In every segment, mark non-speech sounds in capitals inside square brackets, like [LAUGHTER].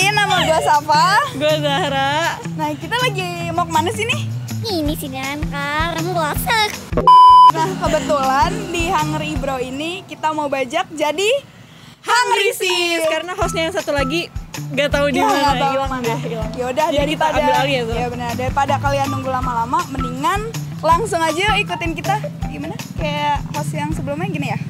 Kenalin nama gue Safa. Gue Zahra. Nah kita lagi mau ke mana sih nih? Ini sih dan kamu wasak. Nah kebetulan di Hungry Bro ini kita mau bajak jadi Hungry Sis. Karena hostnya yang satu lagi gak tahu di Ya, mana. Hilang deh, hilang. Ya udah Jadi kita daripada ambil alih ya, Zul? ya benar daripada kalian nunggu lama-lama, mendingan langsung aja ikutin kita. Gimana? Kayak host yang sebelumnya gini? Ya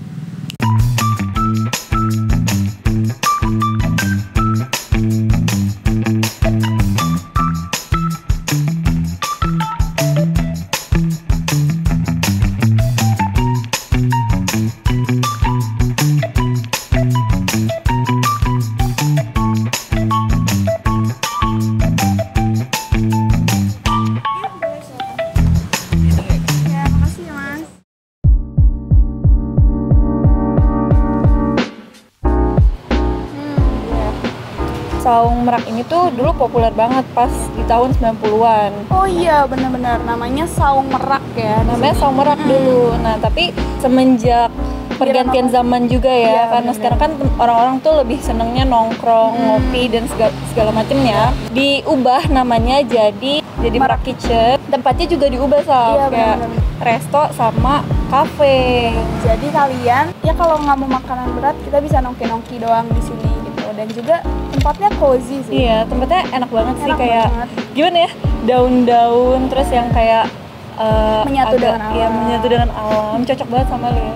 Saung merak ini tuh dulu populer banget pas di tahun 90-an. Oh iya benar-benar namanya saung merak ya. Namanya saung merak dulu. Nah, tapi semenjak pergantian zaman juga ya, Iya, karena bener. sekarang kan orang-orang tuh lebih senengnya nongkrong, ngopi dan segala, segala macemnya. Diubah namanya jadi jadi Merak Kitchen. Tempatnya juga diubah sama Iya, kayak resto sama cafe. Jadi kalian ya kalau nggak mau makanan berat kita bisa nongki-nongki doang di sini gitu dan juga tempatnya cozy sih. Iya, tempatnya enak banget sih Enak kayak banget. gimana ya? Daun-daun terus yang kayak eh, Menyatu agak- dengan Iya, alam. menyatu dengan alam. Cocok banget sama lu ya.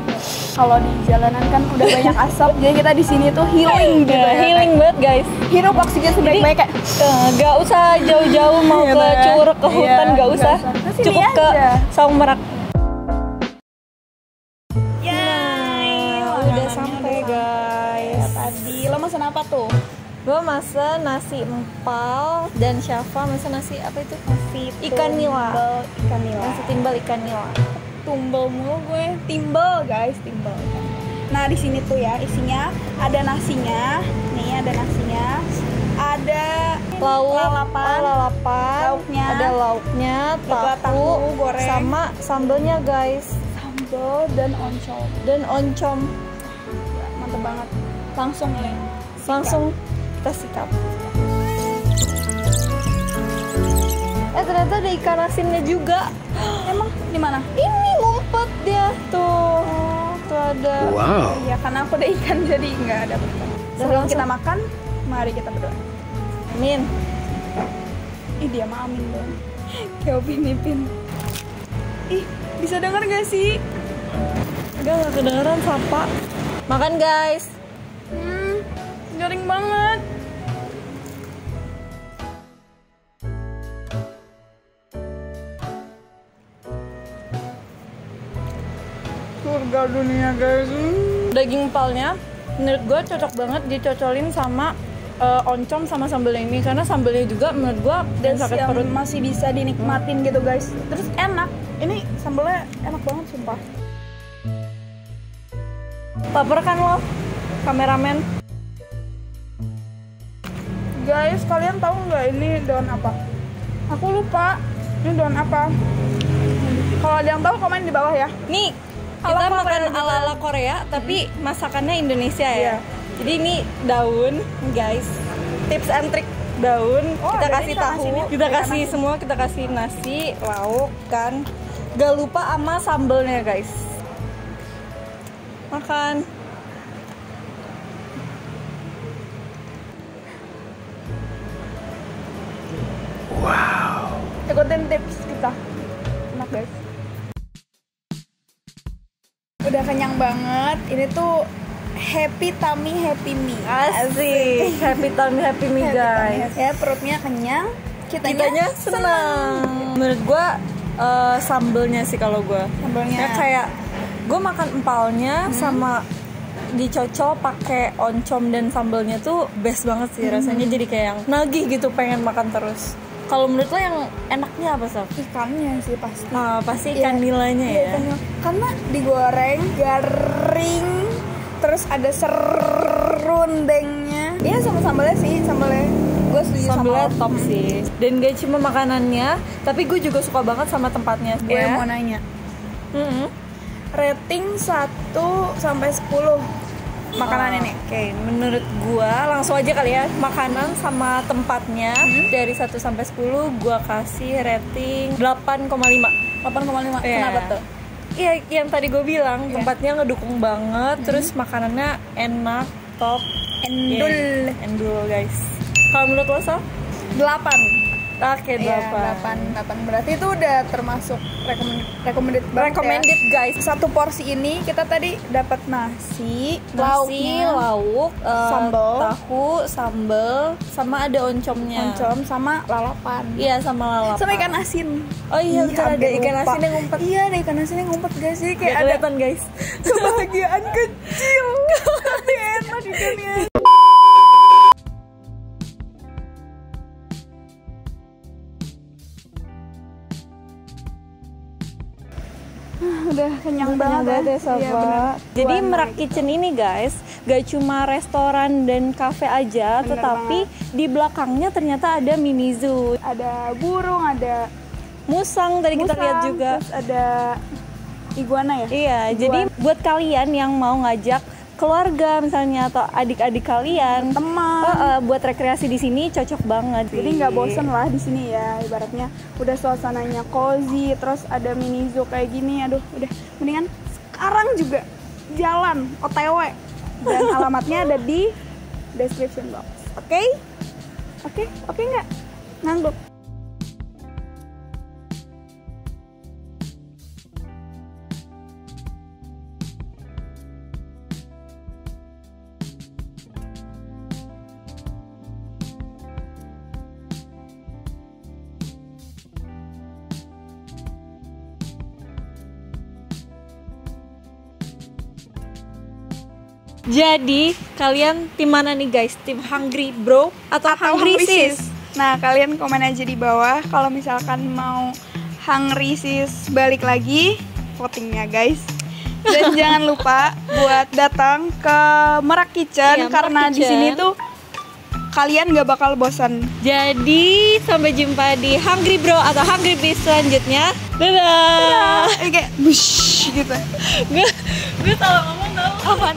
Kalau di jalanan kan udah banyak asap jadi kita di sini tuh healing gitu Iya, ya. healing banget guys. Hirup oksigen sebaik-baik kayak Eh, gak usah jauh-jauh mau Iya, ke curug ke Iya, hutan gak nggak usah. usah. Sini Cukup ke aja. Saung Merak. Lo mesen apa tuh? Gue mesen nasi empal dan Syafa mesen nasi apa itu? Nasi ikan nila. Ikan nila. Nasi timbal ikan nila. Tumbel mulu gue. Timbel guys, timbel. Nah di sini tuh ya isinya ada nasinya, nih ada nasinya, ada Lauk, lalapan, lalapan, lauknya. ada lauknya, tahu, tahu goreng. sama sambelnya guys, sambal dan oncom. dan oncom. Ya, mantep banget. Langsung nih. Langsung kita sikap. Eh ternyata ada ikan asinnya juga. Emang di mana? Ini ngumpet dia tuh. Tuh ada. Wow. Iya, karena aku udah ikan [LAUGHS] jadi nggak ada. Sebelum langsung. kita makan, mari kita berdoa. Min. Ih dia mah amin dong. Kayak Ipin. Ih bisa denger gak sih? Enggak nggak kedengeran sapa. Makan guys. Hmm, garing banget. Surga dunia guys. Daging empalnya menurut gue cocok banget dicocolin sama eh, oncom sama sambal ini karena sambalnya juga menurut gue dan sakit yang perut. masih bisa dinikmatin gitu guys. Terus enak. Ini sambalnya enak banget sumpah. Lapar kan lo? Kameramen. Guys, kalian tahu nggak ini daun apa? Aku lupa. Ini daun apa? Kalau ada yang tahu komen di bawah ya. Nih, Ala kita Korea makan juga. ala-ala Korea, tapi masakannya Indonesia ya. Iya. Jadi ini daun, guys. Tips and trick daun. Oh, kita kasih tahu, kita Ikan kasih asin. semua, kita kasih nasi, lauk, kan. Gak lupa sama sambelnya, guys. Makan. Ikutin tips kita. Enak guys. Udah kenyang banget. Ini tuh happy tummy happy me. Asik. Happy time, happy me, Happy tummy, guys. ya perutnya kenyang kitanya, Kitanya senang. Menurut gua eh, sambelnya sih kalau gua. sambalnya ya kayak gue makan empalnya sama dicocol pakai oncom dan sambelnya tuh best banget sih rasanya. Jadi kayak yang nagih gitu pengen makan terus kalau menurut lo yang enaknya apa Saf? ikannya sih pasti Nah, pasti Iya. ikan nilainya Iya, ya ikannya. karena digoreng garing terus ada serundengnya iya sama sambalnya sih sambalnya gue setuju Sambelnya sama top sih Dan gak cuma makanannya Tapi gue juga suka banget sama tempatnya gue ya. mau nanya Mm-mm. rating 1 sampai 10 makanannya nih. Oke, menurut gua langsung aja kali ya makanan sama tempatnya Hmm? dari 1 sampai 10 gua kasih rating 8,5. 8,5. Iya. Kenapa tuh? Iya, yang tadi gue bilang Iya. tempatnya ngedukung banget, terus makanannya enak, top, Endul. Yeah, endul guys. Kalau menurut lo so? 8. Oke, Iya, 8. 8. 8. Berarti itu udah termasuk recommended recommended banget ya. Recommended guys. Satu porsi ini kita tadi dapat nasi, Nasi, lauknya, lauk, eh, Sambal. tahu, sambel, sama ada oncomnya. oncom sama lalapan. Iya, sama lalapan. Sama ikan asin. Oh iya, betul, ada ikan lupa. asin yang ngumpet. Iya, ada ikan asin yang ngumpet gak sih? Kayak Kayak ada kelihatan guys. [LAUGHS] kebahagiaan kecil. [LAUGHS] Enak ikannya. Udah kenyang banget, ya, Iya, bener. Jadi One Merak night. Kitchen ini guys, gak cuma restoran dan kafe aja, Bener tetapi di belakangnya ternyata ada mini zoo. ada burung, ada Musang tadi kita musang, lihat juga. terus ada iguana ya. Iya, jadi buat kalian yang mau ngajak keluarga misalnya atau adik-adik kalian, Teman. eh, eh, buat rekreasi di sini cocok banget. Jadi nggak bosen lah di sini ya ibaratnya. Udah suasananya cozy terus ada mini zoo kayak gini. Aduh udah. Mendingan sekarang juga jalan OTW dan [LAUGHS] alamatnya ada di description box. Oke? Oke? Oke nggak? Ngangguk Jadi kalian tim mana nih guys? Tim Hungry Bro atau, atau Hungry, hungry Sis? sis nah kalian komen aja di bawah kalau misalkan mau hungry sis balik lagi votingnya guys dan [LAUGHS] jangan lupa buat datang ke Merak Kitchen Iya, Merak karena di Kitchen. sini tuh kalian gak bakal bosan Jadi sampai jumpa di Hungry Bro atau Hungry Beast selanjutnya. Dadah. Eh, kayak bush gitu [LAUGHS] Gue gue salah ngomong tau. apaan